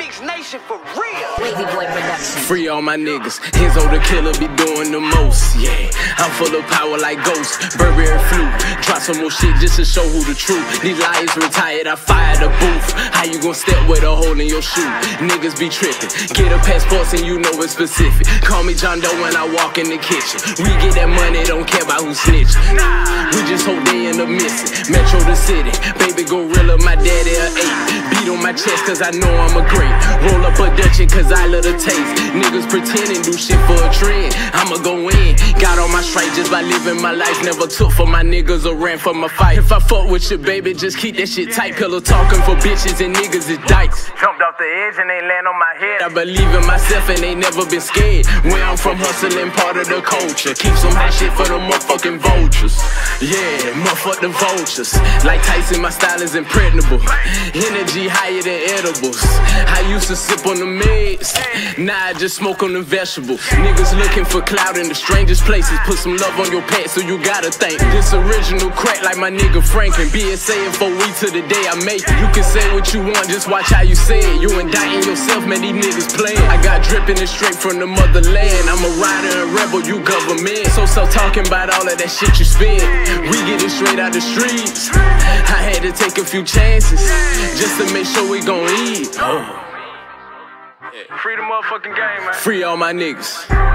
iMixNation for real. Wavy Boy Production. Free all my niggas. Enzo the killer be doing the most. Yeah, I'm full of power like Ghost. Burberry flu. Drop some more shit just to show who the truth. These liars retired. I fired the booth. How you gon' step with a hole in your shoe? Niggas be tripping. Get a passport and you know it's specific. Call me John Doe when I walk in the kitchen. We get that money, don't care about who snitch. We just hope they end up missing. Metro the city. Baby gorilla, my daddy a eight. Chest cause I know I'm a great. Roll up a Dutchie cause I love the taste. Niggas pretending do shit for a trend. I'ma go in. Got on my strike just by living my life. Never took for my niggas or ran for my fight. If I fuck with you, baby, just keep that shit tight. Pillow talking for bitches and niggas is dykes. Jumped off the edge and they land on my head. I believe in myself and ain't never been scared. Where I'm from, hustling part of the culture. Keep some hot shit for the motherfucking vultures. Yeah, motherfuck the vultures. Like Tyson, my style is impregnable. Energy higher than edibles. I used to sip on the meds. Now I just smoke on the vegetables. Niggas looking for clout in the strangest places. Put some love on your pet, so you gotta thank. This original crack like my nigga Franklin. BSA and four weeks to the day I make it. You can say what you want, just watch how you say it. You indicting yourself, man, these niggas playing. I got dripping it straight from the motherland. I'm a rider and rebel, you government. So stop talking about all of that shit you spend. We get it straight out the streets. I had to take a few chances just to make sure we gon' eat. Oh. Free the motherfucking game, man. Free all my niggas.